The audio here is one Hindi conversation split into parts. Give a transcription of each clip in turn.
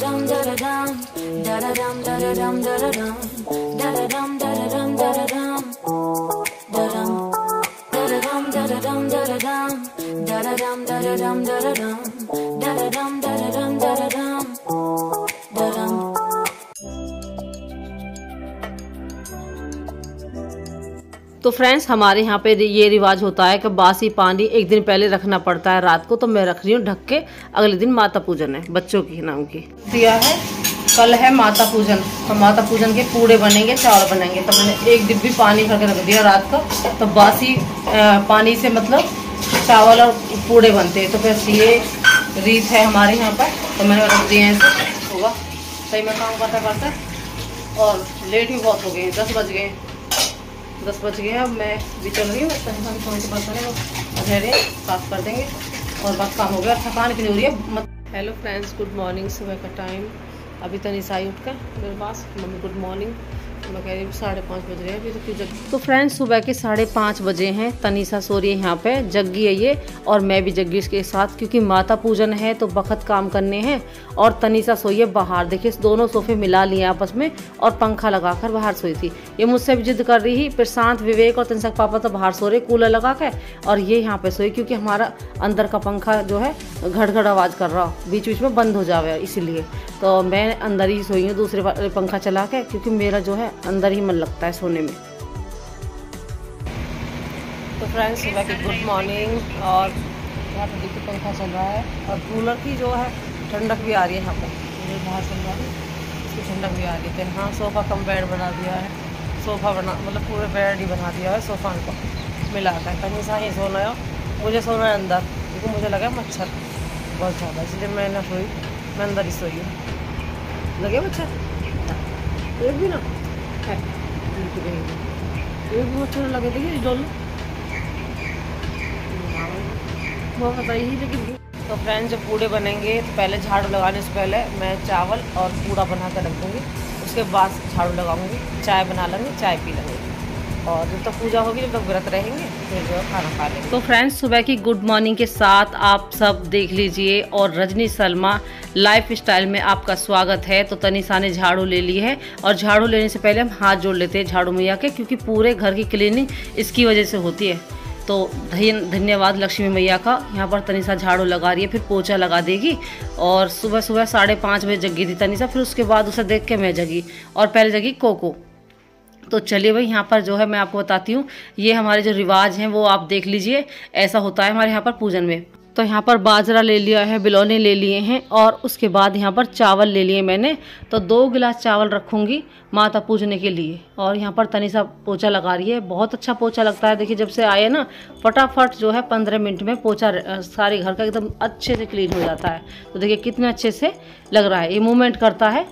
dum da da dum da da dum da da dum da da dum da da dum da da dum da da dum da dum da da dum da da dum da da dum da da dum da da dum da da dum da da dum तो फ्रेंड्स हमारे यहाँ पे ये रिवाज होता है कि बासी पानी एक दिन पहले रखना पड़ता है रात को तो मैं रख रही हूँ ढक के, अगले दिन माता पूजन है, बच्चों की नाम की। दिया है, कल है माता पूजन तो माता पूजन के पूड़े बनेंगे, चावल बनेंगे तो मैंने एक डिब्बी पानी भर के रख दिया रात को तो बासी पानी से मतलब चावल और पूड़े बनते हैं तो फिर ये रीत है हमारे यहाँ पर तो मैंने रख दिए हैं होगा सही में काम करता करता, और लेट भी बहुत हो गए हैं, दस बज गए दस बज गए अब मैं भी चल रही हूँ थोड़ी सी बात करें साफ़ कर देंगे, और बस काम हो गया थकान की नहीं हो रही है हेलो फ्रेंड्स गुड मॉर्निंग सुबह का टाइम अभी तो निशाई उठ कर मेरे पास, मम्मी गुड मॉर्निंग साढ़े पाँच बज रहे हैं। तो फ्रेंड्स सुबह के साढ़े पाँच बजे हैं। तनीसा सो रही है यहाँ पे, जग्गी है ये, और मैं भी जग्गी इसके साथ, क्योंकि माता पूजन है तो बखत काम करने हैं। और तनीसा सोई है बाहर, देखिए, दोनों सोफे मिला लिए आपस में, और पंखा लगाकर बाहर सोई थी। ये मुझसे भी जिद कर रही थी, फिर शांत विवेक और तनिषा पापा तो बाहर सो रहे, कूलर लगा के और ये यहाँ पे सोई, क्योंकि हमारा अंदर का पंखा जो है घड़ आवाज़ कर रहा बीच बीच में बंद हो जावे, इसीलिए। तो मैं अंदर ही सोई हूँ, दूसरे पंखा चला के, क्योंकि मेरा जो है, अंदर ही मन लगता है सोने में। तो फ्रेंड्स सुबह की गुड मॉर्निंग और यहाँ पर देखिए पंखा चल रहा है और कूलर की जो है, ठंडक भी आ रही है यहाँ पर बाहर चल रहा है, इसकी ठंडक भी आ रही है। हाँ सोफ़ा कम बेड बना दिया है। सोफ़ा बना मतलब पूरे बेड ही बना दिया है सोफ़ा को, मिला कर कहीं सा ही सोना है। मुझे सोना है अंदर, क्योंकि मुझे लगा मच्छर बहुत ज़्यादा इसलिए मैं ना सोई, मैं अंदर ही सोई हूँ। लगे बच्चा? एक भी ना। एक भी मच्छर लगे देखिए डोल वो बताइए लेकिन तो फ्रेंड्स जब पूड़े बनेंगे तो पहले झाड़ू लगाने से पहले मैं चावल और पूड़ा बना कर रख दूँगी। उसके बाद झाड़ू लगाऊँगी चाय बना लेंगे चाय पी लेंगे। और जब तक पूजा होगी, जब तक व्रत रहेंगे, फिर जो खाना खा लेंगे। तो फ्रेंड्स सुबह की गुड मॉर्निंग के साथ आप सब देख लीजिए और रजनी सलमा लाइफ स्टाइल में आपका स्वागत है। तो तनिषा ने झाड़ू ले ली है और झाड़ू लेने से पहले हम हाथ जोड़ लेते हैं झाड़ू मैया के, क्योंकि पूरे घर की क्लीनिंग इसकी वजह से होती है। तो धन्यवाद लक्ष्मी मैया का। यहाँ पर तनिषा झाड़ू लगा रही है, फिर पोछा लगा देगी और सुबह सुबह साढ़े पाँच बजे जगी थी तनिषा, फिर उसके बाद उसे देख के मैं जगी और पहले जगी कोको। तो चलिए भाई, यहाँ पर जो है मैं आपको बताती हूँ। ये हमारे जो रिवाज हैं, वो आप देख लीजिए। ऐसा होता है हमारे यहाँ पर पूजन में। तो यहाँ पर बाजरा ले लिया है, बिलौने ले लिए हैं, और उसके बाद यहाँ पर चावल ले लिए मैंने। तो दो गिलास चावल रखूँगी माता पूजने के लिए। और यहाँ पर तनी सा पोछा लगा रही है। बहुत अच्छा पोछा लगता है। देखिए, जब से आए ना, फटाफट जो है पंद्रह मिनट में पोछा सारे घर का एकदम अच्छे से क्लीन हो जाता है। तो देखिए, कितने अच्छे से लग रहा है। ये मूवमेंट करता है।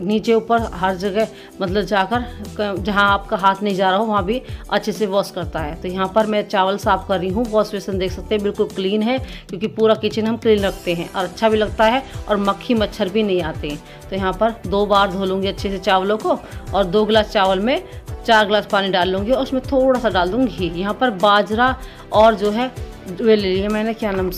नीचे ऊपर हर जगह मतलब जाकर जहाँ आपका हाथ नहीं जा रहा हो, वहाँ भी अच्छे से वॉश करता है। तो यहाँ पर मैं चावल साफ़ कर रही हूँ। वॉश बेसन देख सकते हैं, बिल्कुल क्लीन है, क्योंकि पूरा किचन हम क्लीन रखते हैं और अच्छा भी लगता है और मक्खी मच्छर भी नहीं आते हैं। तो यहाँ पर दो बार धो लूँगी अच्छे से चावलों को और दो गिलास चावल में चार गिलास पानी डाल लूँगी और उसमें थोड़ा सा डाल दूँगी। घी यहाँ पर बाजरा और जो है वे ले लिया मैंने, क्या नाम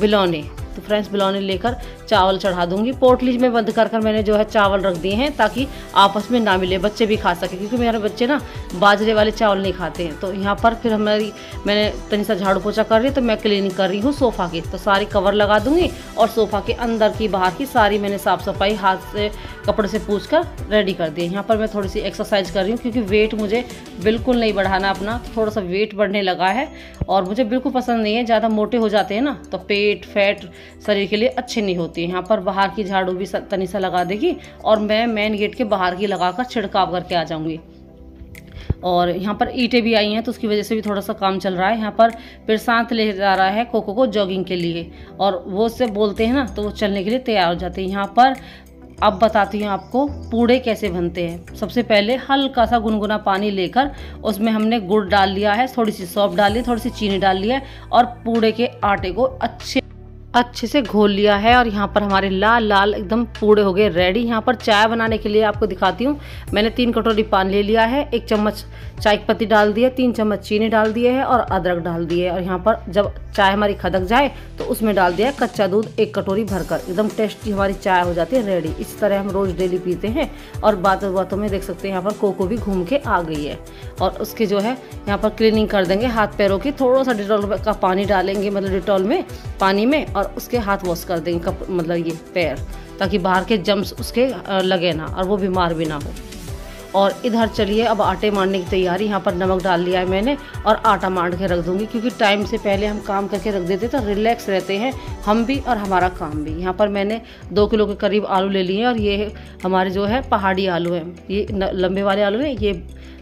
बिलौने। तो फ्रेंड्स बिलौने लेकर चावल चढ़ा दूँगी। पोटली में बंद कर कर मैंने जो है चावल रख दिए हैं ताकि आपस में ना मिले, बच्चे भी खा सके, क्योंकि मेरे बच्चे ना बाजरे वाले चावल नहीं खाते हैं। तो यहाँ पर फिर हमारी, मैंने तनी सा झाड़ू पोछा कर रही तो मैं क्लीनिंग कर रही हूँ सोफ़ा की। तो सारी कवर लगा दूँगी और सोफ़ा के अंदर की, बाहर की सारी मैंने साफ़ सफ़ाई हाथ से, कपड़े से पूछ कर रेडी कर दी यहाँ पर मैं थोड़ी सी एक्सरसाइज कर रही हूँ, क्योंकि वेट मुझे बिल्कुल नहीं बढ़ाना अपना। थोड़ा सा वेट बढ़ने लगा है और मुझे बिल्कुल पसंद नहीं है। ज़्यादा मोटे हो जाते हैं ना तो पेट फैट शरीर के लिए अच्छे नहीं होती। है। यहाँ पर बाहर की झाड़ू भी तनी सा लगा देगी और मैं मेन गेट के बाहर की लगाकर छिड़काव करके आ जाऊँगी। और यहाँ पर ईंटें भी आई हैं तो उसकी वजह से भी थोड़ा सा काम चल रहा है। यहाँ पर प्रशांत ले जा रहा है कोको को जॉगिंग के लिए। और वो उससे बोलते हैं ना तो वो चलने के लिए तैयार हो जाते हैं। यहाँ पर अब बताती हूँ आपको पूड़े कैसे बनते हैं। सबसे पहले हल्का सा गुनगुना पानी लेकर उसमें हमने गुड़ डाल लिया है, थोड़ी सी सौंफ डाल थोड़ी सी चीनी डाल ली है और पूड़े के आटे को अच्छे अच्छे से घोल लिया है और यहाँ पर हमारे लाल लाल एकदम पूड़े हो गए रेडी यहाँ पर चाय बनाने के लिए आपको दिखाती हूँ। मैंने तीन कटोरी पानी ले लिया है, एक चम्मच चाय की पत्ती डाल दी है, तीन चम्मच चीनी डाल दिए है और अदरक डाल दिए है। और यहाँ पर जब चाय हमारी खदक जाए तो उसमें डाल दिया कच्चा दूध एक कटोरी भरकर। एकदम टेस्टी हमारी चाय हो जाती है रेडी इस तरह हम रोज़ डेली पीते हैं और बातों बातों में देख सकते हैं यहाँ पर कोको भी घूम के आ गई है। और उसके जो है, यहाँ पर क्लीनिंग कर देंगे हाथ पैरों की। थोड़ा सा डिटॉल का पानी डालेंगे मतलब डिटॉल में, पानी में और उसके हाथ वॉश कर देंगे कप मतलब ये पैर, ताकि बाहर के जम्स उसके लगे ना और वो बीमार भी ना हो। और इधर चलिए, अब आटे मारने की तैयारी, यहाँ पर नमक डाल लिया है मैंने और आटा मार के रख दूँगी, क्योंकि टाइम से पहले हम काम करके रख देते तो रिलैक्स रहते हैं हम भी और हमारा काम भी। यहाँ पर मैंने दो किलो के करीब आलू ले लिए हैं और ये हमारे जो है पहाड़ी आलू हैं। ये लंबे वाले आलू हैं, ये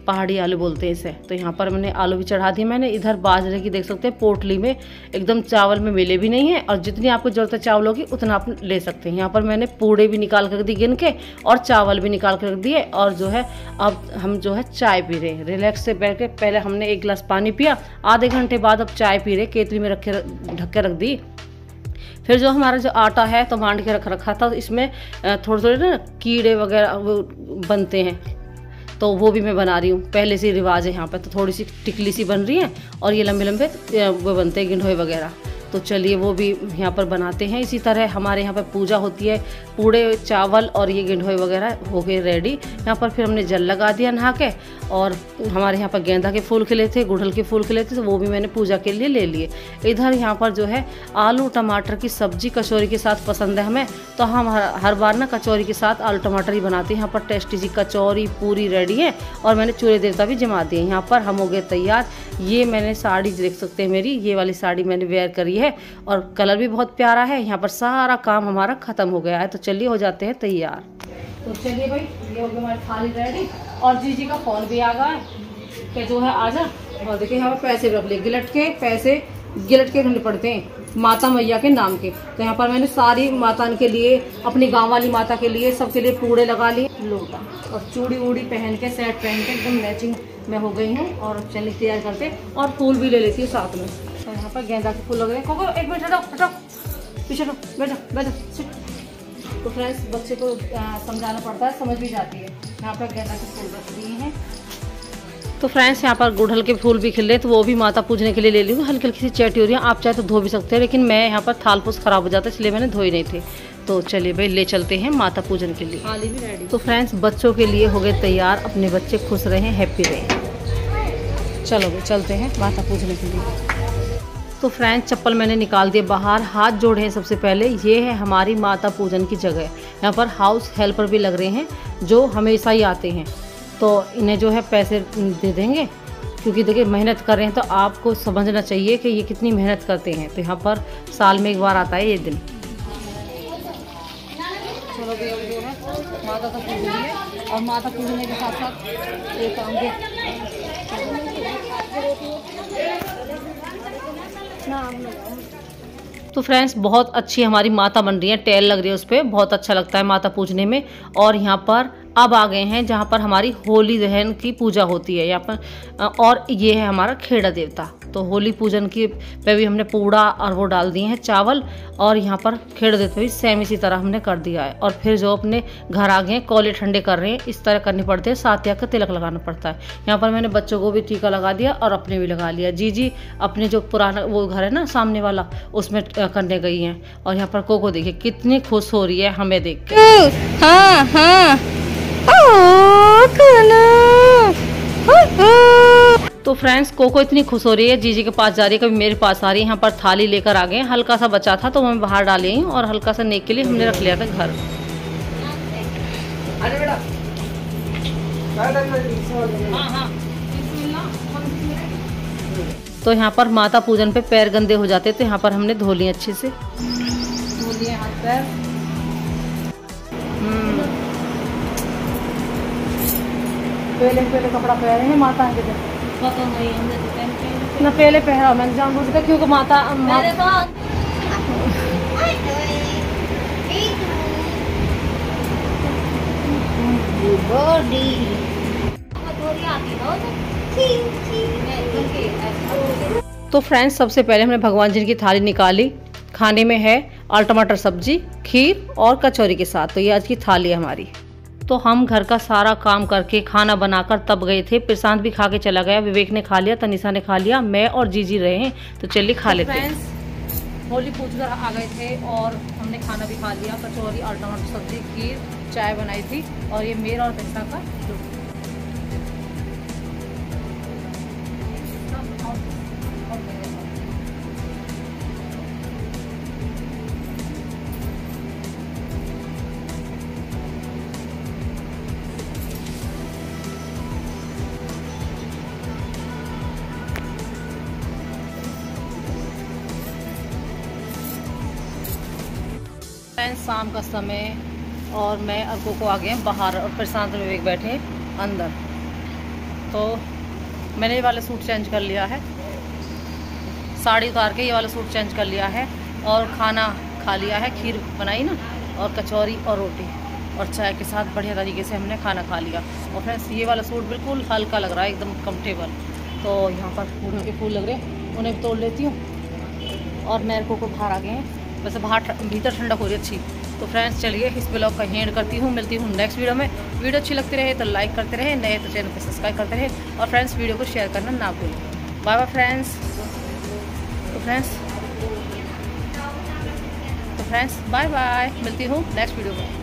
पहाड़ी आलू बोलते हैं इसे। तो यहाँ पर मैंने आलू भी चढ़ा दिए। मैंने इधर बाजरे की देख सकते हैं, पोटली में एकदम चावल में मिले भी नहीं है और जितनी आपको ज़रूरत है चावलों की, उतना आप ले सकते हैं। यहाँ पर मैंने पूड़े भी निकाल कर दी गिन के और चावल भी निकाल कर दिए और जो है अब हम जो है चाय पी रहे रिलैक्स से बैठ के पहले हमने एक गिलास पानी पिया। आधे घंटे बाद अब चाय पी रहे, केतली में रखे ढक के रख दी। फिर जो हमारा जो आटा है तो मांड के रख रखा था, इसमें थोड़े थोड़े ना कीड़े वगैरह वो बनते हैं। तो वो भी मैं बना रही हूँ। पहले से रिवाज है यहाँ पर तो थोड़ी सी टिकली सी बन रही है और ये लंबे लंबे वो बनते हैं गिंडोए वगैरह। तो चलिए वो भी यहाँ पर बनाते हैं। इसी तरह हमारे यहाँ पर पूजा होती है पूड़े चावल और ये गिंढोए वगैरह हो गए रेडी यहाँ पर फिर हमने जल लगा दिया नहा के और हमारे यहाँ पर गेंदा के फूल खिले थे गुड़हल के फूल खिले थे तो वो भी मैंने पूजा के लिए ले लिए। इधर यहाँ पर जो है आलू टमाटर की सब्ज़ी कचौरी के साथ पसंद है हमें तो हम हर, बार ना कचौरी के साथ आलू टमाटर ही बनाते हैं। यहाँ पर टेस्टी सी कचौरी पूरी रेडी है और मैंने चूल्हे देवता भी जमा दिए यहाँ पर हम हो गए तैयार। ये मैंने साड़ी देख सकते हैं मेरी ये वाली साड़ी मैंने वेयर करी है और कलर भी बहुत प्यारा है। यहाँ पर सारा काम हमारा ख़त्म हो गया है। तो चलिए, हो जाते हैं तैयार। तो चलिए भाई, ये हो गया थाली रेडी और जीजी का फ़ोन भी आ गया जो है आ जा और देखिए, यहाँ पर पैसे रख लिए। गिलट के पैसे गिलट के ढूँढने पड़ते हैं। माता मैया के नाम के। तो यहाँ पर मैंने सारी माता के लिए, अपनी गाँव वाली माता के लिए सबके लिए पूड़े लगा लिए। लोटा। और चूड़ी वूड़ी पहन के सेट पहन के एकदम मैचिंग में हो गई हूँ। और चलिए, तैयार करते और फूल भी ले लेती हूँ साथ में। तो यहाँ पर गेंदा के फूल लग रहे हैं। एक मिनट हटाओ हटाओ पीछे हटो बैठो बैठो तो फ्रेंड्स बच्चे को समझाना पड़ता है समझ भी जाती है। यहाँ पर गेंदा के फूल रख दिए हैं। तो फ्रेंड्स यहाँ पर गुड़हल के फूल भी खिल रहे हैं तो वो भी माता पूजने के लिए ले ली हूँ हल्की हल्की सी चैटी हो रही है आप चाहे तो धो भी सकते हैं लेकिन मैं यहाँ पर थाल फूस खराब हो जाता है इसलिए मैंने धोई नहीं थे। तो चलिए भाई ले चलते हैं माता पूजन के लिए। तो फ्रेंड्स बच्चों के लिए हो गए तैयार अपने बच्चे खुश रहे हैप्पी रहे। चलो भाई चलते हैं माता पूजने के लिए। तो फ्रेंड्स चप्पल मैंने निकाल दिए, बाहर हाथ जोड़े हैं सबसे पहले। ये है हमारी माता पूजन की जगह। यहाँ पर हाउस हेल्पर भी लग रहे हैं, जो हमेशा ही आते हैं। तो इन्हें जो है पैसे दे देंगे, क्योंकि देखिए मेहनत कर रहे हैं तो आपको समझना चाहिए कि ये कितनी मेहनत करते हैं। तो यहाँ पर साल में एक बार आता है ये दिन। माता तो पूज लिए और माता पूजने के साथ साथ ये काम तो फ्रेंड्स बहुत अच्छी हमारी माता बन रही है। टेल लग रही है उस पर बहुत अच्छा लगता है माता पूजने में। और यहाँ पर अब आ गए हैं, जहाँ पर हमारी होली दहन की पूजा होती है। यहाँ पर और ये है हमारा खेड़ा देवता। तो होली पूजन की पे भी हमने पूड़ा और वो डाल दिए हैं, चावल, और यहाँ पर खेड़ देते हुए सेम इसी तरह हमने कर दिया है। और फिर जो अपने घर आ गए कोले ठंडे कर रहे हैं, इस तरह करने पड़ते हैं, साथ या का तिलक लगाना पड़ता है। यहाँ पर मैंने बच्चों को भी टीका लगा दिया और अपने भी लगा लिया। जी जी, अपने जो पुराना वो घर है ना, सामने वाला, उसमें करने गई हैं। और यहाँ पर कोको देखिए, कितनी खुश हो रही है हमें देख के। हाँ हाँ। तो फ्रेंड्स कोको इतनी खुश हो रही है जीजी के पास जा रही है कभी मेरे पास आ रही है यहाँ पर थाली लेकर आ गए हल्का सा बचा था तो मैं बाहर डाली हूँ और हल्का सा नेक के लिए हमने रख लिया था घर। हाँ, हाँ। तो यहाँ पर माता पूजन पे पैर गंदे हो जाते तो यहाँ पर हमने धो लिए अच्छे से। धो लिए हाथ पैर। हम्म। पहले पहले कपड़ा पहने माता के तो पहन ना पहले पहरा मैंने जान बुझ क्योंकि माता मेरे तो तो फ्रेंड्स सबसे पहले हमने भगवान जी की थाली निकाली। खाने में है आल टमाटर सब्ज़ी खीर और कचौरी के साथ। तो ये आज की थाली है हमारी। तो हम घर का सारा काम करके खाना बनाकर तब गए थे। प्रशांत भी खा के चला गया। विवेक ने खा लिया, तनिषा ने खा लिया, मैं और जीजी रहे तो चलिए खा लेते हैं। होली पूछ कर आ गए थे और हमने खाना भी खा लिया। कचौरी और टमाटर सब्ज़ी, खीर, चाय बनाई थी और ये मेरा और पैसा का फ्रेंड्स शाम का समय और मैं और को आ गए बाहर और प्रशांत विवेक बैठे अंदर। तो मैंने ये वाला सूट चेंज कर लिया है। साड़ी उतार के ये वाला सूट चेंज कर लिया है और खाना खा लिया है, खीर बनाई ना, और कचौरी और रोटी। और चाय के साथ बढ़िया तरीके से हमने खाना खा लिया। और फ्रेंड्स, ये वाला सूट बिल्कुल हल्का लग रहा है, एकदम कम्फर्टेबल तो यहाँ पर फूलों के फूल लग रहे हैं, उन्हें भी तोड़ लेती हूँ। और मेरे को बाहर आ गए हैं वैसे बाहर भीतर ठंडक हो रही अच्छी। तो फ्रेंड्स चलिए इस ब्लॉग का हेंड करती हूँ। मिलती हूँ नेक्स्ट वीडियो में। वीडियो अच्छी लगती रहे तो लाइक करते रहे, नए तो चैनल को सब्सक्राइब करते रहे और फ्रेंड्स वीडियो को शेयर करना ना भूलें। बाय बाय फ्रेंड्स तो फ्रेंड्स तो फ्रेंड्स बाय बाय मिलती हूँ नेक्स्ट वीडियो में।